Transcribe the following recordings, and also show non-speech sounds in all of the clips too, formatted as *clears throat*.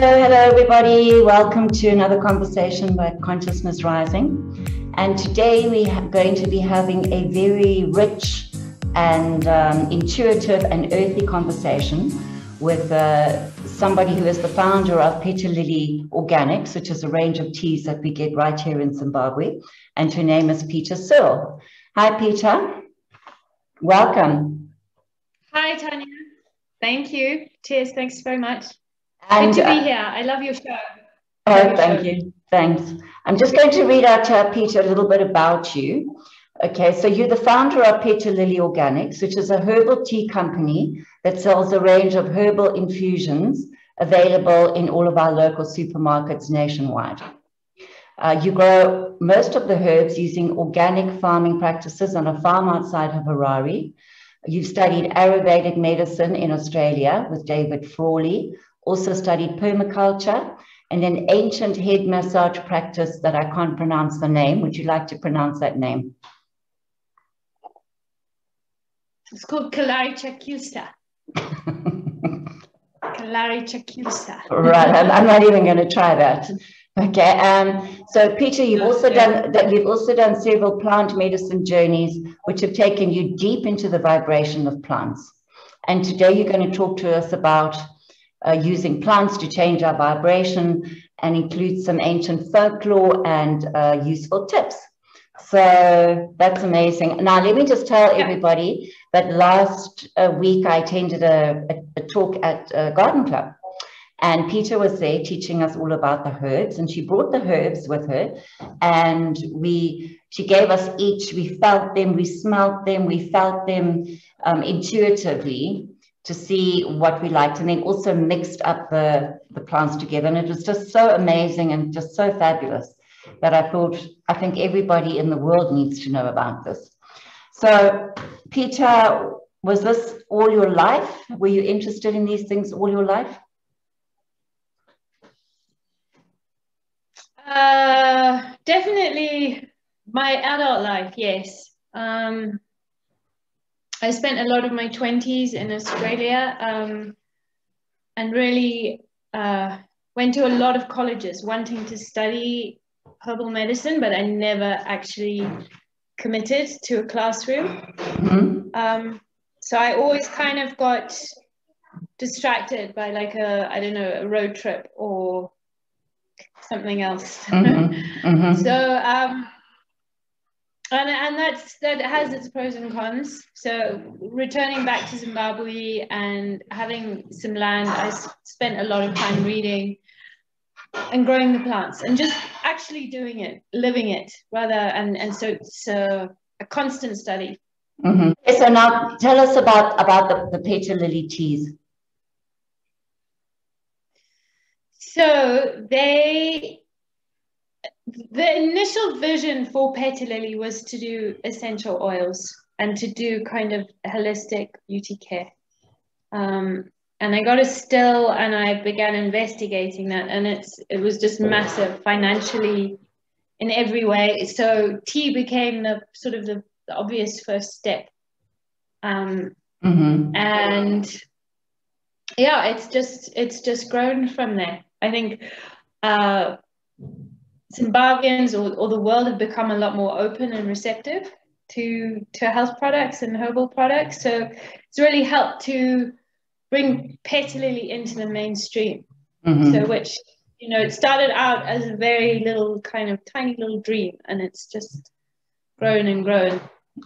hello, everybody. Welcome to another conversation by Consciousness Rising. And today we are going to be having a very rich and um, intuitive and earthy conversation with uh, somebody who is the founder of Petalilli Organics, which is a range of teas that we get right here in Zimbabwe. And her name is Peta Searle. Hi, Peta. Welcome. Hi, Tania. Thank you. Cheers. Thanks very much. And, Good to be uh, here. I love your show. Oh, thank you. Thanks. I'm just going to read out to Peta a little bit about you. Okay, so you're the founder of Petalilli Organics, which is a herbal tea company that sells a range of herbal infusions available in all of our local supermarkets nationwide. Uh, you grow most of the herbs using organic farming practices on a farm outside of Harare. You've studied Ayurvedic medicine in Australia with David Frawley, also studied permaculture and an ancient head massage practice that I can't pronounce the name. Would you like to pronounce that name? It's called Kalari Chakusa. *laughs* Kalari Chakusa. right, I'm, I'm, not even going to try that. Okay, um, so Peta, you've also done that. You've also done several plant medicine journeys, which have taken you deep into the vibration of plants. And today you're going to talk to us about uh, using plants to change our vibration and include some ancient folklore and uh, useful tips. So that's amazing. Now, let me just tell everybody that last uh, week I attended a, a, a talk at a Garden Club. And Peta was there teaching us all about the herbs, and she brought the herbs with her. And we, she gave us each, we felt them, we smelt them, we felt them um, intuitively to see what we liked and then also mixed up the, the plants together. And it was just so amazing and just so fabulous that I thought, I think everybody in the world needs to know about this. So, Peta, was this all your life? Were you interested in these things all your life? Uh, definitely my adult life, yes. Um, I spent a lot of my 20s in Australia um, and really uh, went to a lot of colleges wanting to study herbal medicine, but I never actually committed to a classroom. Mm-hmm. Um, so I always kind of got distracted by like a, I don't know, a road trip or something else. Mm-hmm. *laughs* Mm-hmm. so, um, and and that's that has its pros and cons. So returning back to Zimbabwe and having some land, I spent a lot of time reading and growing the plants and just actually doing it, living it, rather. And and so it's a, a constant study. Mm-hmm. So now tell us about about the, the Petalilli teas. So they the initial vision for Petalilli was to do essential oils and to do kind of holistic beauty care. Um, and I got a still and I began investigating that and it's it was just massive financially in every way. So tea became the sort of the, the obvious first step. Um, mm-hmm. and yeah, it's just it's just grown from there. I think uh, Zimbabweans or, or the world have become a lot more open and receptive to to health products and herbal products. So it's really helped to bring Petalilli into the mainstream. Mm-hmm. So which you know it started out as a very little kind of tiny little dream, and it's just grown and grown.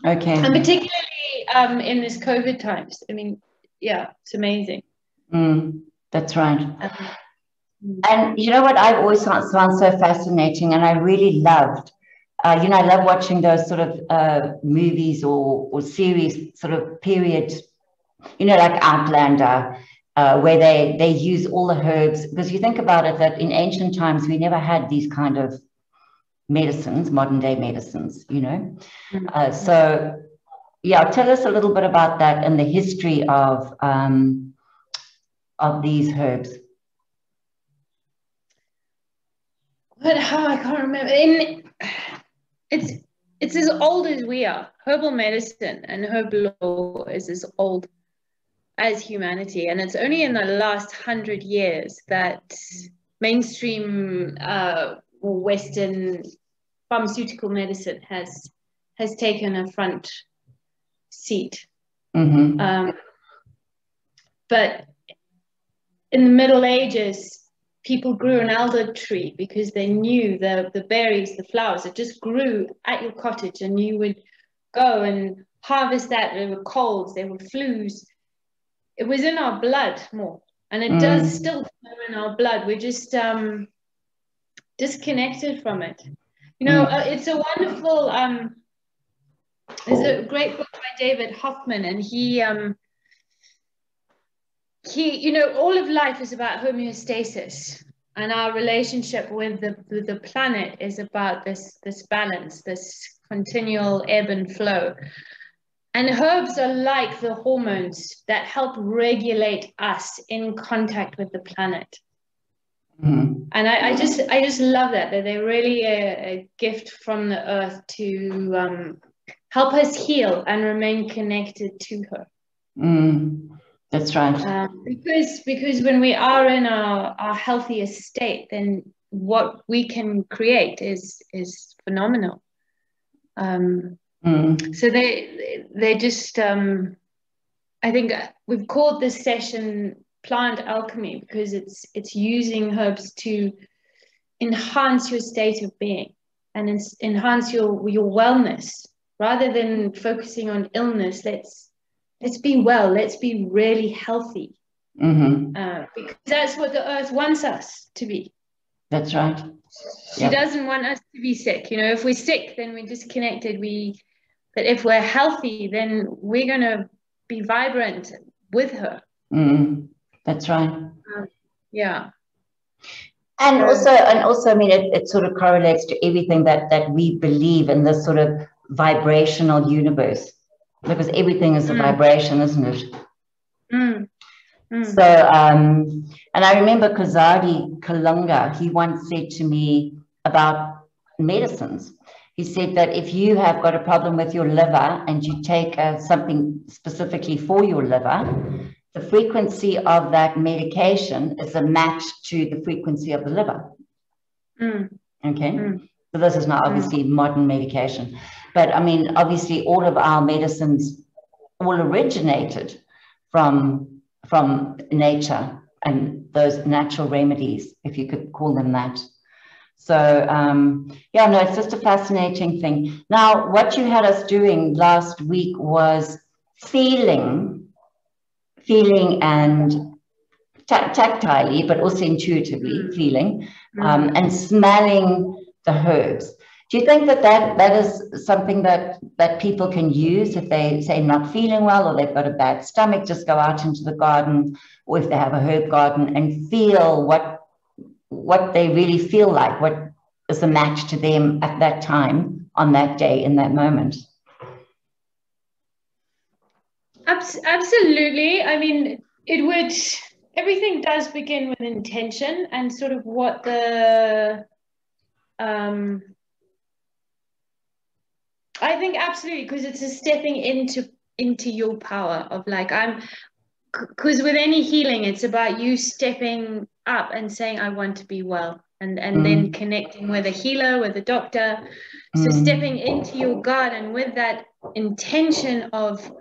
Okay. And particularly um, in this COVID times, I mean, yeah, it's amazing. Mm, that's right. Um, and you know what I've always found, found so fascinating, and I really loved. Uh, you know, I love watching those sort of uh, movies or, or series, sort of period, you know, like Outlander, uh, where they they use all the herbs. Because you think about it, that in ancient times we never had these kind of medicines, modern day medicines. You know, mm-hmm. Uh, so yeah, tell us a little bit about that and the history of um, of these herbs. But how I can't remember. In it's it's as old as we are. Herbal medicine and herbal lore is as old as humanity. And it's only in the last hundred years that mainstream uh, Western pharmaceutical medicine has has taken a front seat. Mm-hmm. Um, but in the Middle Ages, people grew an elder tree because they knew the, the berries, the flowers, it just grew at your cottage and you would go and harvest that. There were colds, there were flus. It was in our blood more. And it mm. does still flow in our blood. We're just um, disconnected from it. You know, mm. uh, it's a wonderful, um, there's a great book by David Hoffmann, and he, um, he, you know, all of life is about homeostasis, and our relationship with the with the planet is about this this balance, this continual ebb and flow. And herbs are like the hormones that help regulate us in contact with the planet. Mm-hmm. And I, I, just I just love that that they're really a, a gift from the earth to um, help us heal and remain connected to her. Mm. That's right. Um, because because when we are in our, our healthiest state, then what we can create is is phenomenal. Um, mm. So they they just um, I think we've called this session plant alchemy because it's it's using herbs to enhance your state of being and enhance your your wellness rather than focusing on illness. Let's let's be well. Let's be really healthy. Mm-hmm. Uh, because that's what the earth wants us to be. That's right. She yep. doesn't want us to be sick. You know, if we're sick, then we're disconnected. We, but if we're healthy, then we're gonna be vibrant with her. Mm, that's right. Um, yeah. And also, and also, I mean, it, it sort of correlates to everything that that we believe in this sort of vibrational universe because everything is a mm. vibration, isn't it? Mm. Mm. So, um, and I remember Kazadi Kalunga, he once said to me about medicines. He said that if you have got a problem with your liver and you take uh, something specifically for your liver, the frequency of that medication is a match to the frequency of the liver. Mm. Okay. Mm. So this is not obviously mm. modern medication. But I mean, obviously, all of our medicines all originated from, from nature and those natural remedies, if you could call them that. So, um, yeah, no, it's just a fascinating thing. Now, what you had us doing last week was feeling, feeling and tactilely, but also intuitively mm. feeling um, mm. and smelling the herbs. Do you think that, that that is something that, that people can use if they say not feeling well or they've got a bad stomach, just go out into the garden or if they have a herb garden and feel what what they really feel like, what is a match to them at that time, on that day, in that moment? Absolutely. I mean, it would, everything does begin with intention and sort of what the, um, I think absolutely because it's a stepping into into your power of like I'm because with any healing it's about you stepping up and saying I want to be well and and mm. then connecting with a healer with a doctor so mm. stepping into your garden with that intention of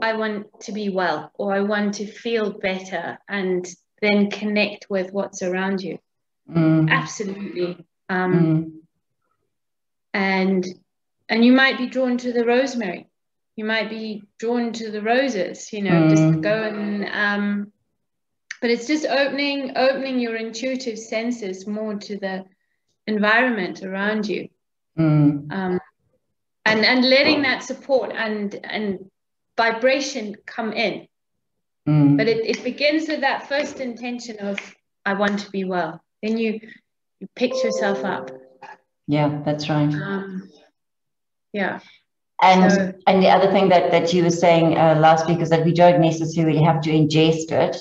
I want to be well or I want to feel better and then connect with what's around you mm. absolutely um, mm. and and you might be drawn to the rosemary you might be drawn to the roses you know mm. just go and um but it's just opening opening your intuitive senses more to the environment around you mm. um, and and letting that support and and vibration come in mm. but it, it begins with that first intention of i want to be well then you you pick yourself up yeah that's right um, yeah. And so, and the other thing that that you were saying uh, last week is that we don't necessarily have to ingest it.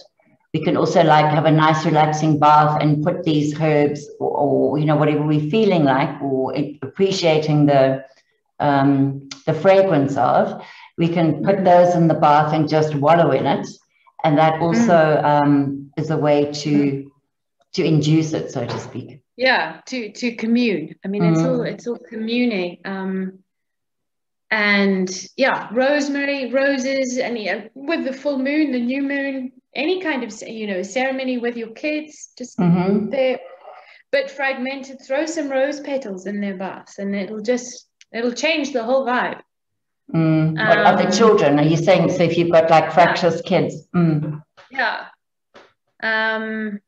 We can also like have a nice relaxing bath and put these herbs or, or you know whatever we're feeling like or appreciating the um, the fragrance of. We can put those in the bath and just wallow in it and that also mm. um, is a way to mm. to induce it, so to speak. Yeah, to to commune. I mean, mm. it's all it's all communing. Um, and yeah, rosemary, roses, and yeah, with the full moon, the new moon, any kind of you know ceremony with your kids, just mm-hmm. there. But fragmented, throw some rose petals in their bath, and it'll just it'll change the whole vibe. Mm. What um, are the children? Are you saying so? If you've got like fractious yeah. kids, mm. yeah, um,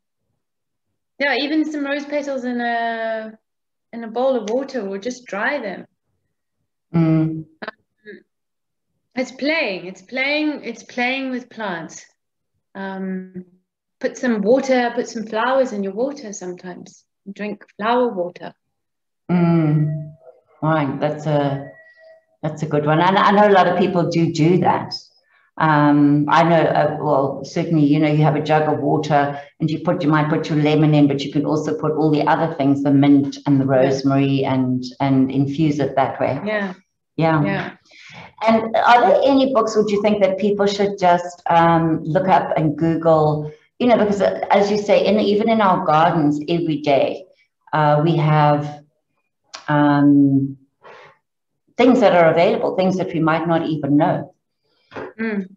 yeah, even some rose petals in a in a bowl of water, or just dry them. Mm. Um, it's playing. It's playing. It's playing with plants. Um, put some water. Put some flowers in your water. Sometimes drink flower water. Mm. Right. That's a that's a good one. And I know a lot of people do do that. Um, I know, uh, well, certainly, you know, you have a jug of water and you put, you might put your lemon in, but you can also put all the other things, the mint and the rosemary and, and infuse it that way. Yeah. Yeah. Yeah. And are there any books would you think that people should just um, look up and Google? You know, because uh, as you say, in even in our gardens every day, uh, we have um, things that are available, things that we might not even know. Mm.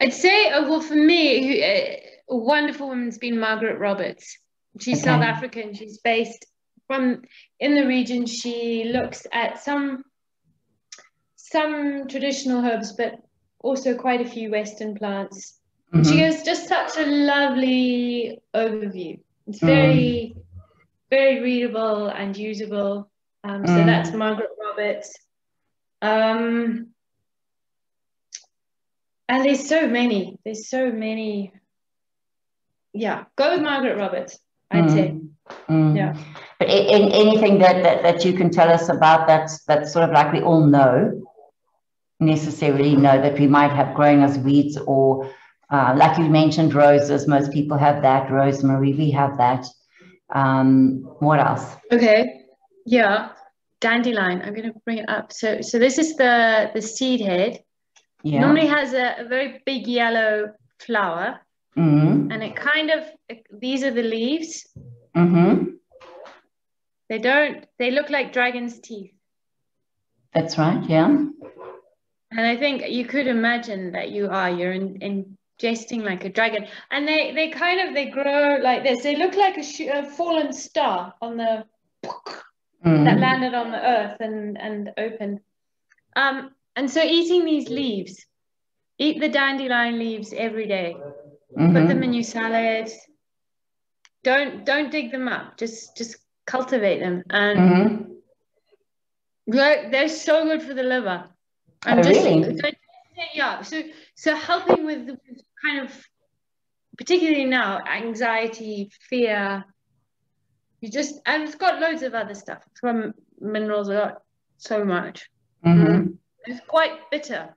I'd say, uh, well, for me, uh, a wonderful woman's been Margaret Roberts. She's okay. South African. She's based from in the region. She looks at some some traditional herbs, but also quite a few Western plants. Mm-hmm. She gives just such a lovely overview. It's very, mm. very readable and usable. Um, so mm. that's Margaret Roberts. Um, and there's so many. There's so many. Yeah, go with Margaret Roberts. I'd mm. say. Mm. Yeah. But in, anything that, that that you can tell us about that's that's sort of like we all know necessarily know that we might have growing as weeds or uh, like you mentioned roses most people have that rosemary we have that um, what else okay yeah dandelion. I'm going to bring it up. So, so this is the the seed head. Yeah. Normally has a, a very big yellow flower, mm-hmm. and it kind of these are the leaves. Mm-hmm. They don't. They look like dragon's teeth. That's right. Yeah. And I think you could imagine that you are. You're in, ingesting like a dragon, and they they kind of they grow like this. They look like a, sh- a fallen star on the mm. that landed on the earth and, and opened. Um, and so eating these leaves, eat the dandelion leaves every day. Mm-hmm. Put them in your salad. Don't don't dig them up. Just just cultivate them. And mm-hmm. they're, they're so good for the liver. And oh, just, really? yeah. So so helping with, with kind of particularly now anxiety, fear, you just and it's got loads of other stuff from minerals. A lot, so much. Mm-hmm. It's quite bitter.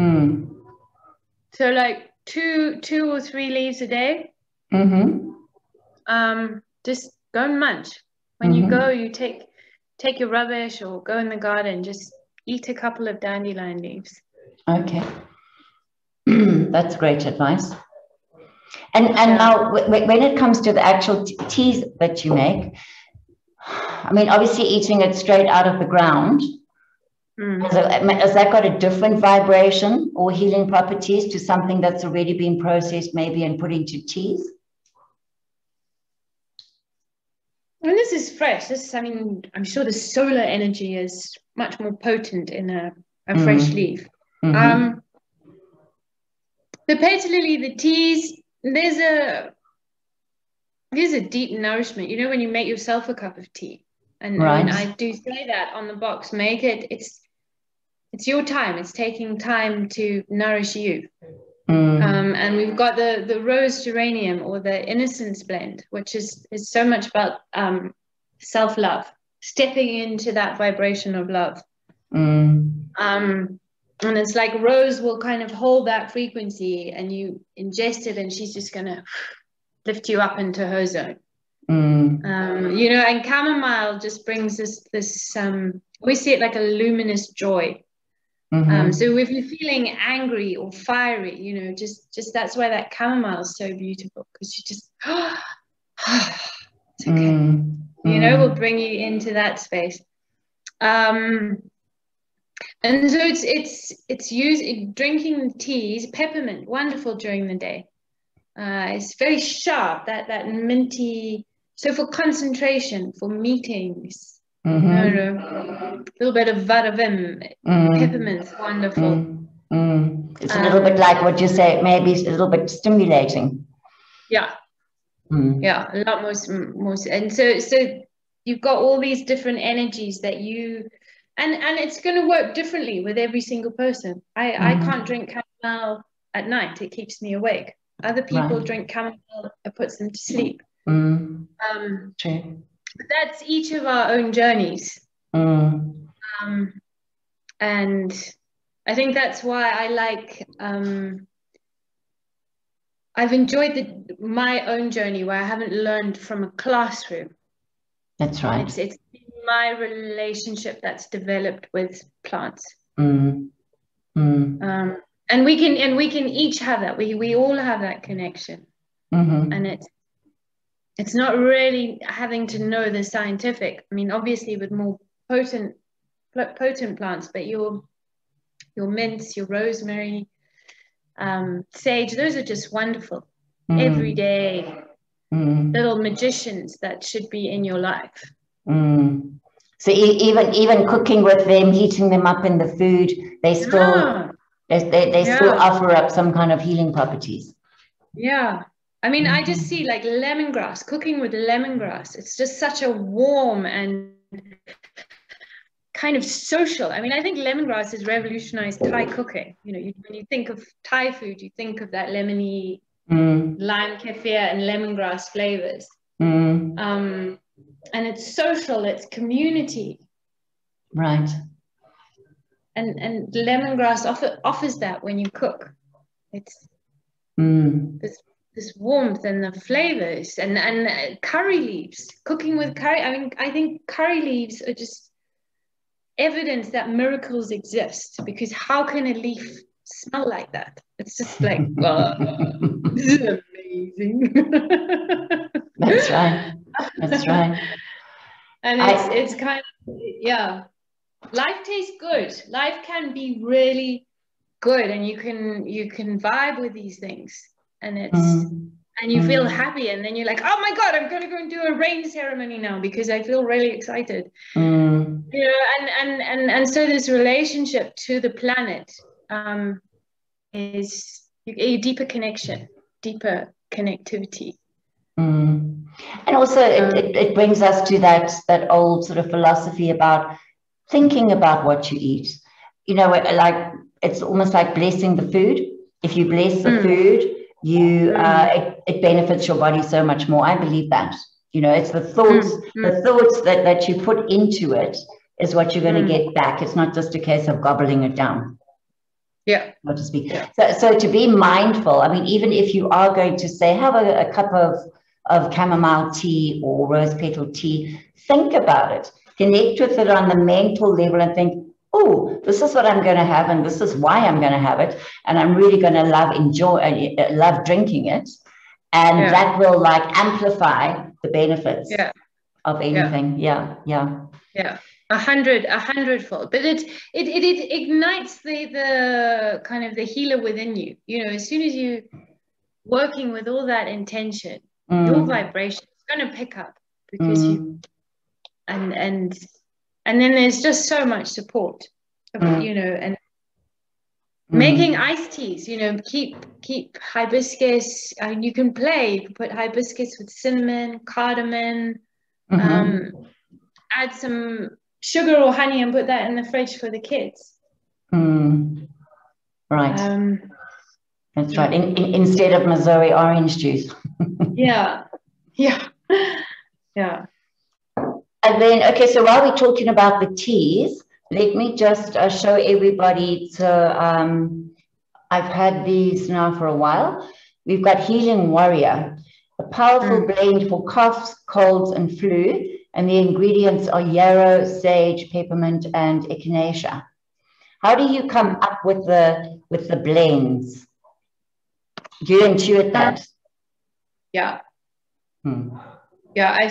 Mm. So like two two or three leaves a day. Mm-hmm. Um, just go and munch. When mm-hmm. you go, you take take your rubbish or go in the garden. Just eat a couple of dandelion leaves. Okay, *clears throat* that's great advice. And and now when it comes to the actual teas that you make, I mean, obviously eating it straight out of the ground, mm. has, that got a different vibration or healing properties to something that's already been processed maybe and put into teas? And this is fresh. This, I mean, I'm sure the solar energy is much more potent in a, a mm. fresh leaf. Mm-hmm. Um, the Petalilli, the teas, there's a there's a deep nourishment. You know, when you make yourself a cup of tea, and, right. and I do say that on the box, make it. It's it's your time. It's taking time to nourish you. Mm. Um, and we've got the the rose geranium or the innocence blend, which is is so much about um, self love, stepping into that vibration of love. Mm. Um, and it's like Rose will kind of hold that frequency and you ingest it and she's just gonna lift you up into her zone. Mm. Um, you know, and chamomile just brings this this um we see it like a luminous joy. Mm-hmm. Um, so if you're feeling angry or fiery, you know, just just that's why that chamomile is so beautiful because you just *gasps* it's okay. Mm. You know, will bring you into that space. Um, and so it's it's it's used drinking teas, peppermint, wonderful during the day. Uh, it's very sharp, that that minty. So for concentration, for meetings, mm-hmm. a little bit of vadavim, mm. peppermint's wonderful. Mm. Mm. It's a little um, bit like what you say, maybe it's a little bit stimulating. Yeah, mm. yeah, a lot more, more. And so, so you've got all these different energies that you and and it's going to work differently with every single person i mm-hmm. i can't drink chamomile at night it keeps me awake other people right. drink chamomile it puts them to sleep mm. um True. But that's each of our own journeys mm. um and i think that's why i like um I've enjoyed the, my own journey where I haven't learned from a classroom. That's right. It's, it's my relationship that's developed with plants. Mm. Mm. Um, and we can and we can each have that. We we all have that connection. Mm-hmm. And it's it's not really having to know the scientific. I mean, obviously with more potent potent plants, but your your mints, your rosemary, um, sage, those are just wonderful. Mm. Every day mm. little magicians that should be in your life. Mm. So e- even even cooking with them, heating them up in the food, they still yeah. they, they, they yeah. still offer up some kind of healing properties. Yeah. I mean. I just mm-hmm. see like lemongrass, cooking with lemongrass. It's just such a warm and kind of social. I mean, I think lemongrass has revolutionized Thai cooking. You know, you, when you think of Thai food, you think of that lemony mm. lime kaffir and lemongrass flavors. Mm. Um, and it's social, it's community. Right. And and lemongrass offer, offers that when you cook. It's mm. this this warmth and the flavors and and curry leaves. Cooking with mm. curry. I mean, I think curry leaves are just evidence that miracles exist because how can a leaf smell like that? It's just like, *laughs* well, this is amazing. *laughs* That's right. That's right. *laughs* And it's I, it's kind of yeah. Life tastes good. Life can be really good, and you can you can vibe with these things, and it's. Mm. And you feel mm. happy, and then you're like, "Oh my god, I'm gonna go and do a rain ceremony now because I feel really excited." Mm. You know, and and and and so this relationship to the planet um, is a deeper connection, deeper connectivity. Mm. And also, it, it, it, brings us to that that old sort of philosophy about thinking about what you eat. You know, like it's almost like blessing the food. If you bless the mm. food, you mm. uh, it, it, benefits your body so much more. I believe that. You know, it's the thoughts, mm. the thoughts that that you put into it is what you're going to mm. get back. It's not just a case of gobbling it down yeah so to speak yeah. so, so to be mindful i mean even if you are going to say have a, a cup of of chamomile tea or rose petal tea think about it connect with it on the mental level and think oh this is what i'm going to have and this is why i'm going to have it and i'm really going to love enjoy uh, love drinking it and yeah. that will like amplify the benefits yeah. of anything yeah yeah yeah, yeah a hundred a hundredfold but it, it it it ignites the the kind of the healer within you you know as soon as you working with all that intention mm. your vibration is going to pick up because mm. you and and and then there's just so much support mm. you know and mm. making iced teas you know keep keep hibiscus mean, you can play you can put hibiscus with cinnamon cardamom mm-hmm. um, add some sugar or honey and put that in the fridge for the kids. Mm. Right. Um, That's right. In, in, instead of Mazoe orange juice. *laughs* yeah. Yeah. *laughs* Yeah. And then, okay, so while we're talking about the teas, let me just uh, show everybody. So um, I've had these now for a while. We've got Healing Warrior, a powerful mm. blend for coughs, colds, and flu and the ingredients are yarrow, sage, peppermint, and echinacea. How do you come up with the with the blends? Do you intuit that? Yeah. Hmm. Yeah, I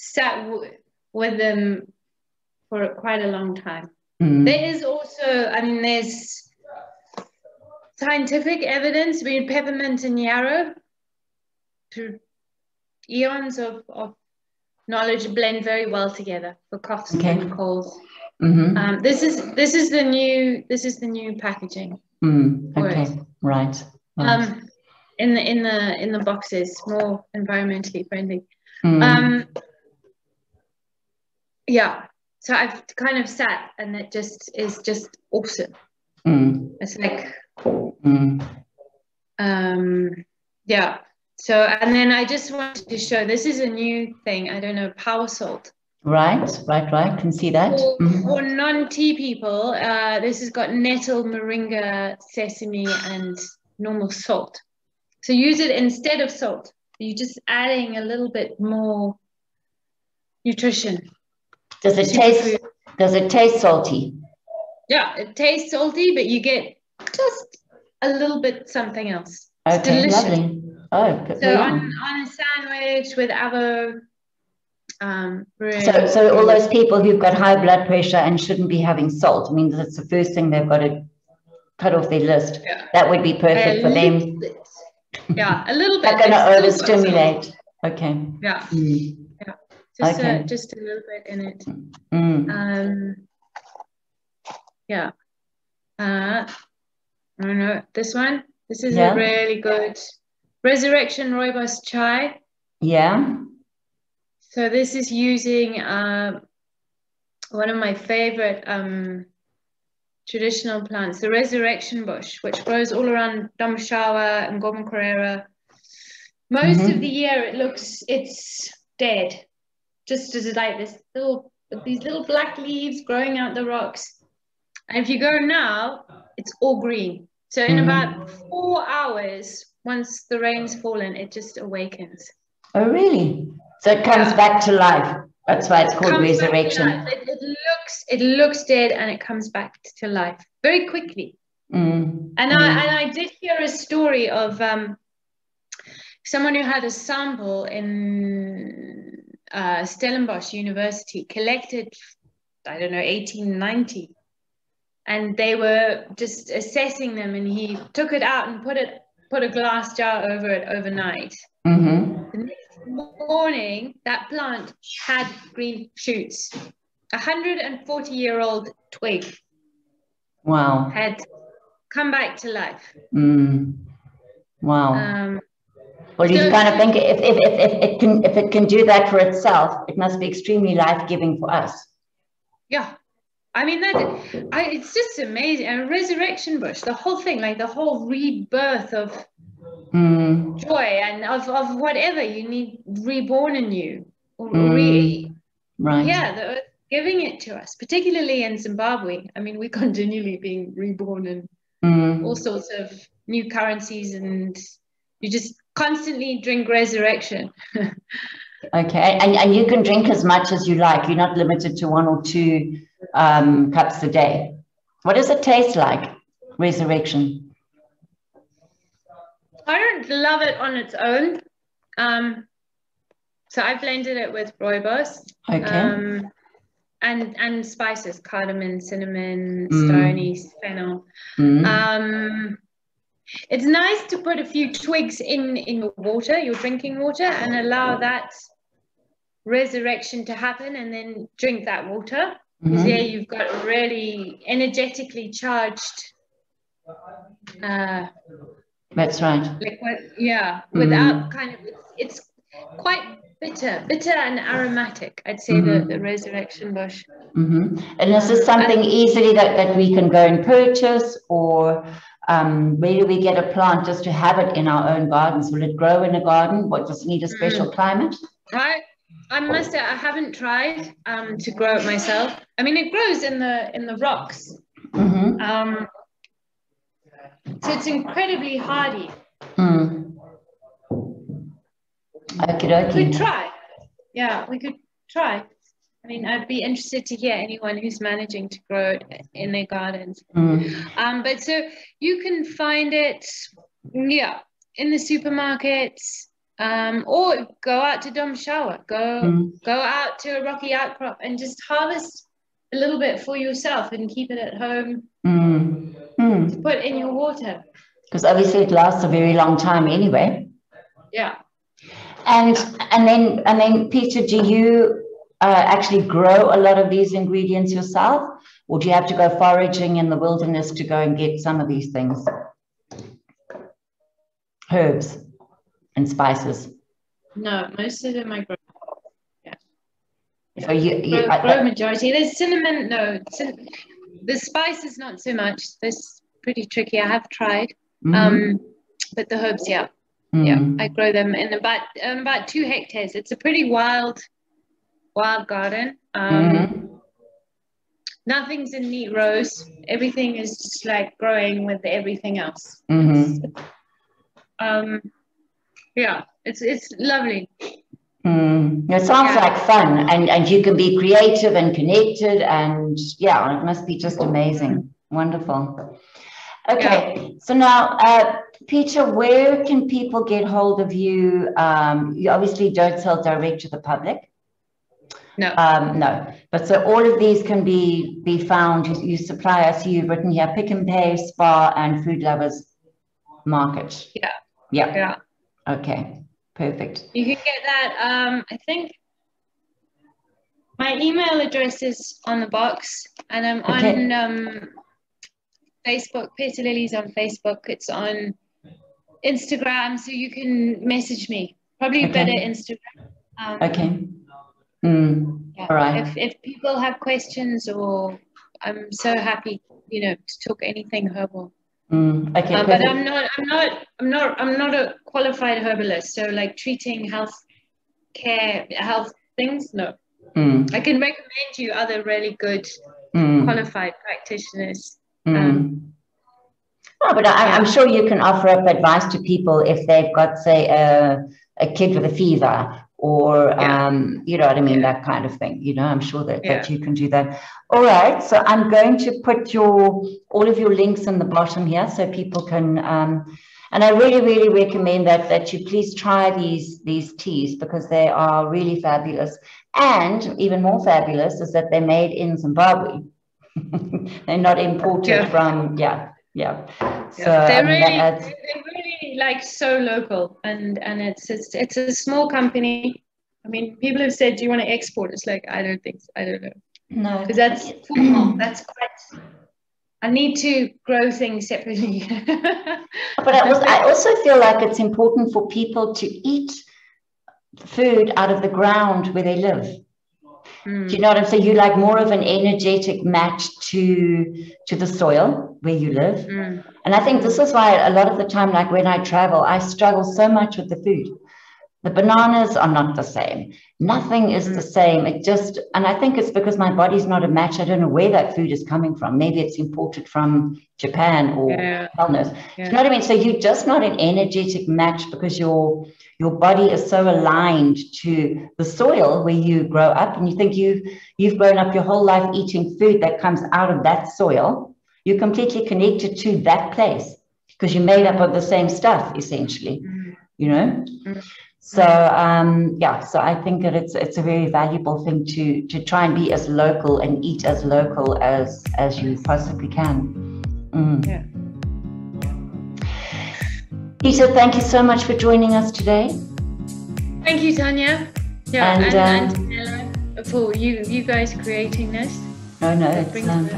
sat sat with them for quite a long time. Mm. There is also, I mean, there's scientific evidence between peppermint and yarrow to eons of, of knowledge blend very well together for coughs Okay. and colds. Mm-hmm. Um, this is this is the new this is the new packaging. Mm. Okay. Right. right. Um, in the in the in the boxes, more environmentally friendly. Mm. Um, yeah. So I've kind of sat, and it just is just awesome. Mm. It's like, Mm. um, yeah. So and then I just wanted to show this is a new thing. I don't know, power salt. Right. Right. Right. Can see that. For, Mhm. for non-tea people, uh, this has got nettle, moringa, sesame, and normal salt. So use it instead of salt. You're just adding a little bit more nutrition. Does it taste? Does it taste salty? Yeah, it tastes salty, but you get just a little bit something else. It's Okay. delicious. Lovely. Oh. So on, on a sandwich with avo, um. So, so all those people who've got high blood pressure and shouldn't be having salt, I mean, that's the first thing they've got to cut off their list. Yeah. That would be perfect a for them. bit. Yeah, a little *laughs* bit. They're going to but still got overstimulate. Okay. Yeah, Mm. Just Okay. a, just a little bit in it. Mm. Um, yeah. Uh, I don't know this one. This is Yeah. a really good resurrection rooibos chai. Yeah. So this is using uh, one of my favorite um, traditional plants, the resurrection bush, which grows all around Domboshava and Ngomakurira. Most Mhm. of the year, it looks it's dead, just as like this little these little black leaves growing out the rocks. And if you go now, it's all green. So in Mhm. about four hours, once the rain's fallen, it just awakens. Oh, really? So it comes Yeah. back to life. That's why it's called to resurrection. It, it looks it looks dead and it comes back to life very quickly. Mm. And Mm. I and I did hear a story of um, someone who had a sample in uh, Stellenbosch University collected, I don't know, 1890, and they were just assessing them, and he took it out and put it put a glass jar over it overnight. Mm-hmm. The next morning, that plant had green shoots. A 140 year old twig Wow. had come back to life. Mm. Wow. Um, well, you so- kind of think if, if, if, if it can if it can do that for itself, it must be extremely life giving for us. yeah. I mean, that I, it's just amazing. And resurrection bush, the whole thing, like the whole rebirth of Mm. joy and of, of whatever you need reborn in you. Or Mm. re, Right. yeah, the giving it to us, particularly in Zimbabwe. I mean, we're *laughs* continually being reborn in Mm. all sorts of new currencies and you just constantly drink resurrection. *laughs* Okay. And, and you can drink as much as you like. You're not limited to one or two um, cups a day. What does it taste like? Resurrection. I don't love it on its own. Um, so I blended it with rooibos Okay. um, and and spices, cardamom, cinnamon, Mm. stony, fennel. Mm. Um, it's nice to put a few twigs in in your water, your drinking water, and allow that resurrection to happen, and then drink that water. Because Mhm. there you've got a really energetically charged uh, That's right. liquid. Yeah, Mm. without kind of it's, quite bitter, bitter and aromatic. I'd say Mhm. the the resurrection bush. hmm And is this something easily that, that we can go and purchase or um, where do we get a plant just to have it in our own gardens? Will it grow in a garden? What does it need a special climate? I I must say I haven't tried um, to grow it myself. I mean, it grows in the in the rocks. Mm-hmm. Um, so it's incredibly hardy. Mm. Okie We could try. Yeah, we could try. I mean, I'd be interested to hear anyone who's managing to grow it in their gardens. Mm. Um, but so you can find it, yeah, in the supermarkets, um, or go out to Domboshava, go Mm. go out to a rocky outcrop and just harvest a little bit for yourself and keep it at home. Mm. Mm. Put in your water. Because obviously it lasts a very long time anyway. Yeah. And and then and then Peta, do you uh, actually grow a lot of these ingredients yourself, or do you have to go foraging in the wilderness to go and get some of these things? Herbs and spices. No, most of them I grow. So you, you Grow, I- grow majority. There's cinnamon. No, cin- the spices not so much. This pretty tricky. I have tried. Mhm. Um, but the herbs, yeah, Mm. yeah, I grow them in about um, about two hectares. It's a pretty wild, wild garden. Um, Mhm. Nothing's in neat rows. Everything is just like growing with everything else. Mhm. Um, yeah, it's it's lovely. Mm. It sounds Yeah. like fun, and and you can be creative and connected, and yeah, it must be just amazing, wonderful. Okay, so now, uh, Peta, where can people get hold of you? Um, you obviously don't sell direct to the public. No. Um, no, but so all of these can be be found. You, you supply us. You've written here: Pick and Pay, Spar, and Food Lovers Market. Yeah. Yeah. Yeah, Okay. Perfect. you can get that. Um, I think my email address is on the box, and I'm Okay. on um, Facebook. Petalilli's on Facebook. It's on Instagram, so you can message me. Probably Okay. better Instagram. Um, Okay. Mm. yeah. All right. If if people have questions, or I'm so happy, you know, to talk anything herbal. Mm. Okay. Um, but. I'm not, I'm not, I'm not, I'm not a qualified herbalist. So like treating health care, health things, no. Mm. I can recommend you other really good Mm. qualified practitioners. Mm. Oh, but I, I'm sure you can offer up advice to people if they've got, say, a, a kid with a fever or, Yeah. um, you know what I mean, Yeah. that kind of thing. You know, I'm sure that, Yeah. that you can do that. All right. So I'm going to put your all of your links in the bottom here so people can. Um, and I really, really recommend that that you please try these these teas because they are really fabulous. And even more fabulous is that they're made in Zimbabwe. *laughs* they're not imported from yeah yeah. So they're I mean, that really, adds- they're really like so local, and and it's it's it's a small company. I mean, people have said, "Do you want to export?" It's like I don't think so. I don't know no, because that's formal. that's quite. I need to grow things separately. *laughs* But I also, I *laughs* also feel like it's important for people to eat food out of the ground where they live. Mm. Do you know what I'm saying? You like more of an energetic match to to the soil where you live. Mm. And I think this is why a lot of the time, like when I travel, I struggle so much with the food. The bananas are not the same. Nothing is the same. It just, and I think it's because my body's not a match. I don't know where that food is coming from. Maybe it's imported from Japan or Yeah. hell knows. Do Yeah. you know what I mean? So you're just not an energetic match because your your body is so aligned to the soil where you grow up, and you think you you've grown up your whole life eating food that comes out of that soil. You're completely connected to that place because you're made up of the same stuff, essentially. Mm. You know. Mm. So um, yeah, so I think that it's it's a very valuable thing to to try and be as local and eat as local as as you possibly can. Mm. Yeah. Peta, thank you so much for joining us today. Thank you, Tania. Yeah, And, and, um, and, for you you guys creating this. No, no, it's um,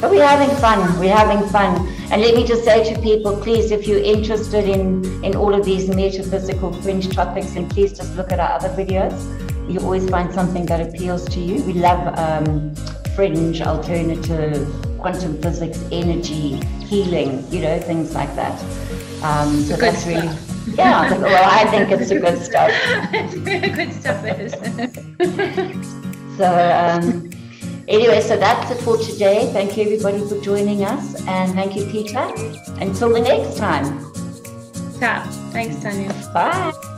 but we're having fun. We're having fun. And let me just say to people, please, if you're interested in in all of these metaphysical fringe topics, and please just look at our other videos. You always find something that appeals to you. We love um, fringe, alternative, quantum physics, energy, healing, you know, things like that. Um, so good that's really, yeah. Well, I think it's a good *laughs* stuff. good stuff it is. So um, anyway, so that's it for today. Thank you everybody for joining us, and thank you, Peta. Until the next time. Ciao. Thanks, Tania. Bye.